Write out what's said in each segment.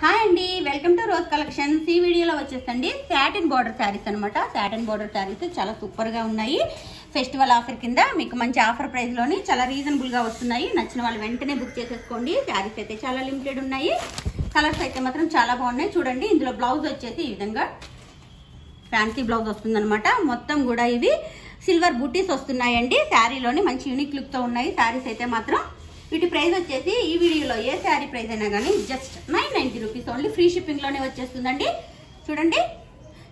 Hi అండి welcome to rose collections. ఈ వీడియోలో వచ్చేసండి శాటిన్ బార్డర్ శారీస్ అనమాట శాటిన్ బార్డర్ శారీస్ చాలా సూపర్గా ఉన్నాయి. ఫెస్టివల్ ఆఫర్ కింద మీకు మంచి ఆఫర్ ప్రైస్లోని చాలా రీజనబుల్గా వస్తున్నాయి. నచ్చిన వాళ్ళు వెంటనే బుక్ చేసేసుకోండి. శారీస్ అయితే చాలా లిమిటెడ్ ఉన్నాయి. కలర్స్ అయితే మాత్రం చాలా బాగున్నాయి. చూడండి ఇందులో బ్లౌజ్ వచ్చేసి ఈ విధంగా ఫ్యాన్సీ బ్లౌజ్ వస్తుందన్నమాట. మొత్తం కూడా ఇవి. సిల్వర్ బుటీస్ వస్తున్నాయండి. శారీలోని మంచి యూనిక్ లుక్తో ఉన్నాయి. శారీస్ అయితే మాత్రం వీటి ప్రైస్ వచ్చేసి ఈ వీడియోలో ఏ శారీ ప్రైస్ అయినా కానీ just nine ninety rupees only free షిప్పింగ్లోనే వచ్చేస్తుందండి. చూడండి.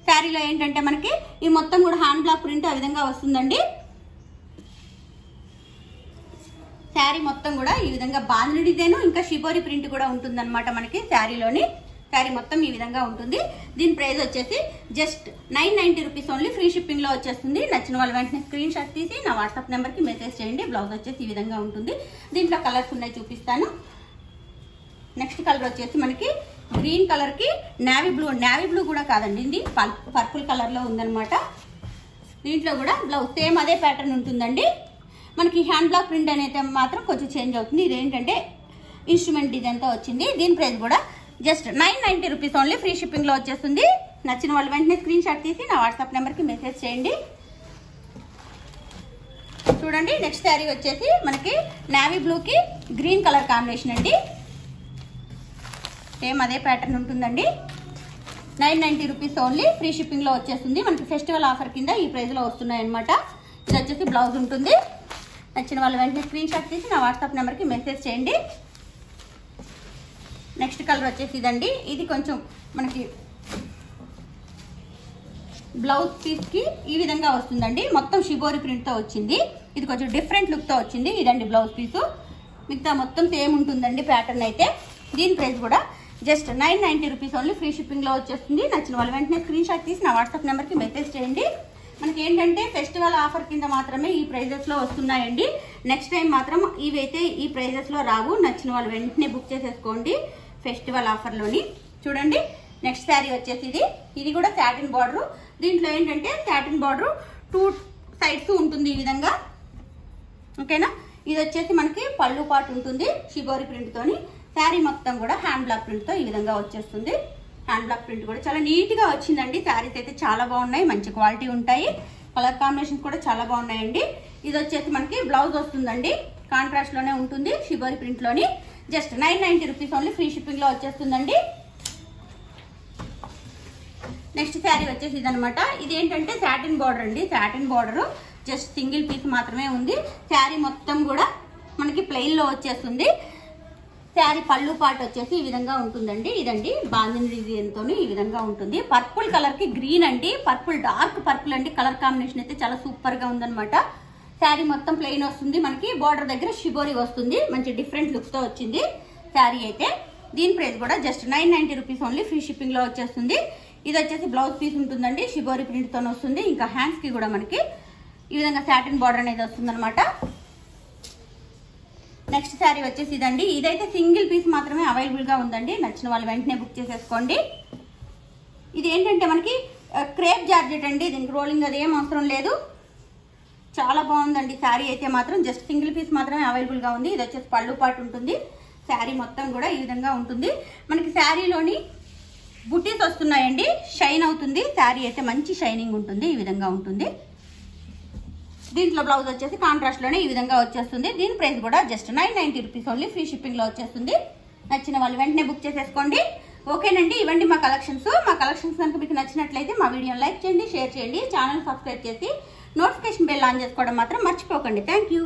శారీలో ఏంటంటే మనకి ఈ మొత్తం కూడా హ్యాండ్ బ్లాక్ ప్రింట్ ఆ విధంగా వస్తుందండి. శారీ మొత్తం కూడా ఈ విధంగా బాంధని ఇంకా షిబోరి ప్రింట్ కూడా ఉంటుందన్నమాట మనకి శారీలోని. శారీ మొత్తం ఈ విధంగా ఉంటుంది. దీని ప్రైస్ వచ్చేసి just nine ninety rupees only. Free షిప్పింగ్లో వచ్చేస్తుంది. నచ్చిన వాళ్ళు వెంటనే స్క్రీన్ షాట్ తీసి నా వాట్సాప్ నెంబర్కి మెసేజ్ చేయండి. బ్లౌజ్ వచ్చేసి ఈ విధంగా ఉంటుంది. దీంట్లో కలర్స్ ఉన్నాయి చూపిస్తాను. నెక్స్ట్ కలర్ వచ్చేసి మనకి గ్రీన్ కలర్కి నావీ బ్లూ. నావీ బ్లూ కూడా కాదండి. ఇది పర్పుల్ కలర్లో ఉందన్నమాట. దీంట్లో కూడా బ్లౌజ్ సేమ్ అదే ప్యాటర్న్ ఉంటుందండి. మనకి హ్యాండ్ బ్లాక్ ప్రింట్ అనేది మాత్రం కొంచెం చేంజ్ అవుతుంది. ఇదేంటంటే ఇన్స్ట్రుమెంట్ ఇదంతా వచ్చింది. దీని ప్రైస్ కూడా just nine ninety rupees only free షిప్పింగ్లో వచ్చేస్తుంది. నచ్చిన వాళ్ళు వెంటనే స్క్రీన్ షాట్ తీసి నా వాట్సాప్ నెంబర్కి మెసేజ్ చేయండి. చూడండి నెక్స్ట్ శారీ వచ్చేసి మనకి నావీ బ్లూకి గ్రీన్ కలర్ కాంబినేషన్ అండి. సేమ్ అదే ప్యాటర్న్ ఉంటుందండి. Nine ninety rupees only free షిప్పింగ్లో వచ్చేస్తుంది. మనకి ఫెస్టివల్ ఆఫర్ కింద ఈ ప్రైస్లో వస్తున్నాయి అనమాట ఇది వచ్చేసి బ్లౌజ్ ఉంటుంది. నచ్చిన వాళ్ళు వెంటనే స్క్రీన్ షాట్ తీసి నా వాట్సాప్ నెంబర్కి మెసేజ్ చేయండి. నెక్స్ట్ కలర్ వచ్చేసి ఇదండి. ఇది కొంచెం మనకి బ్లౌజ్ పీస్కి ఈ విధంగా వస్తుందండి. మొత్తం షిబోరి ప్రింట్తో వచ్చింది. ఇది కొంచెం డిఫరెంట్ లుక్తో వచ్చింది ఇదండి బ్లౌజ్ పీసు మిగతా మొత్తం సేమ్ ఉంటుందండి ప్యాటర్న్ అయితే. దీని ప్రైస్ కూడా just nine ninety rupees only free షిప్పింగ్లో వచ్చేస్తుంది. నచ్చిన వాళ్ళు వెంటనే స్క్రీన్ షాట్ తీసి నా వాట్సాప్ నెంబర్కి మెసేజ్ చేయండి. మనకి ఏంటంటే ఫెస్టివల్ ఆఫర్ కింద మాత్రమే ఈ ప్రైజెస్లో వస్తున్నాయండి. నెక్స్ట్ టైం మాత్రం ఇవైతే ఈ ప్రైజెస్లో రావు. నచ్చిన వాళ్ళు వెంటనే బుక్ చేసేసుకోండి. ఫెస్టివల్ ఆఫర్లోని. చూడండి నెక్స్ట్ శారీ వచ్చేసి ఇది. ఇది కూడా శాటిన్ బార్డరు దీంట్లో ఏంటంటే శాటిన్ బార్డర్ టూ సైడ్స్ ఉంటుంది ఈ విధంగా. ఓకేనా? ఇది వచ్చేసి మనకి పళ్ళు పాటు ఉంటుంది షిబోరి ప్రింట్తోని శారీ మొత్తం కూడా హ్యాండ్ బ్లాక్ ప్రింట్తో ఈ విధంగా వచ్చేస్తుంది. హ్యాండ్ బ్లాక్ ప్రింట్ కూడా చాలా నీట్గా వచ్చిందండి. శారీస్ అయితే చాలా బాగున్నాయి మంచి క్వాలిటీ ఉంటాయి. కలర్ కాంబినేషన్స్ కూడా చాలా బాగున్నాయండి. ఇది వచ్చేసి మనకి బ్లౌజ్ వస్తుందండి. కాంట్రాస్ట్లోనే ఉంటుంది shibori ప్రింట్లోని just nine ninety rupees only free షిప్పింగ్లో వచ్చేస్తుందండి. నెక్స్ట్ శారీ వచ్చేసి ఇదనమాట ఇది ఏంటంటే సాటిన్ బార్డర్ అండి. Satin border. Just single piece మాత్రమే ఉంది. శారీ మొత్తం కూడా మనకి ప్లెయిన్లో వచ్చేస్తుంది. శారీ పళ్ళు పాట వచ్చేసి ఈ విధంగా ఉంటుందండి. ఇదండి బాంధిని డిజైన్తో ఈ విధంగా ఉంటుంది. పర్పుల్ కలర్కి గ్రీన్ అండి. పర్పుల్ డార్క్ పర్పుల్ అండి. కలర్ కాంబినేషన్ అయితే చాలా సూపర్గా ఉందనమాట ఉందన్నమాట. శారీ మొత్తం ప్లెయిన్ వస్తుంది. మనకి బార్డర్ దగ్గర షిబోరి వస్తుంది. మంచి డిఫరెంట్ లుక్తో వచ్చింది శారీ అయితే. దీని ప్రైస్ కూడా just nine ninety rupees only free షిప్పింగ్లో వచ్చేస్తుంది. ఇది వచ్చేసి బ్లౌజ్ పీస్ ఉంటుందండి. షిబోరి ప్రింట్తో వస్తుంది. ఇంకా హ్యాండ్స్కి కూడా మనకి ఈ విధంగా శాటిన్ బార్డర్ అనేది వస్తుందనమాట నెక్స్ట్ శారీ వచ్చేసి ఇదండి. ఇదైతే సింగిల్ పీస్ మాత్రమే అవైలబుల్గా ఉందండి. నచ్చిన వాళ్ళు వెంటనే బుక్ చేసేసుకోండి. ఇది ఏంటంటే మనకి క్రేప్ జార్జెట్ అండి. దీనికి రోలింగ్ అది ఏం అవసరం లేదు. చాలా బాగుందండి. శారీ అయితే మాత్రం జస్ట్ సింగిల్ పీస్ మాత్రమే అవైలబుల్గా ఉంది. ఇది వచ్చేసి పళ్ళు పాటు ఉంటుంది. శారీ మొత్తం కూడా ఈ విధంగా ఉంటుంది. మనకి శారీలోని బుట్టీస్ వస్తున్నాయండి. షైన్ అవుతుంది. శారీ అయితే మంచి షైనింగ్ ఉంటుంది. ఈ విధంగా ఉంటుంది. దీంట్లో బ్లౌజ్ వచ్చేసి కాంట్రాస్ట్లోనే ఈ విధంగా వచ్చేస్తుంది. దీని ప్రైస్ కూడా just nine ninety rupees only free షిప్పింగ్లో వచ్చేస్తుంది. నచ్చిన వాళ్ళు వెంటనే బుక్ చేసేసుకోండి. ఓకేనండి. ఇవ్వండి మా కలెక్షన్స్ మా కలెక్షన్స్ కనుక మీకు నచ్చినట్లయితే మా వీడియోని లైక్ చేయండి షేర్ చేయండి. ఛానల్ సబ్స్క్రైబ్ చేసి నోటిఫికేషన్ బెల్ ఆన్ చేసుకోవడం మాత్రం మర్చిపోకండి. Thank you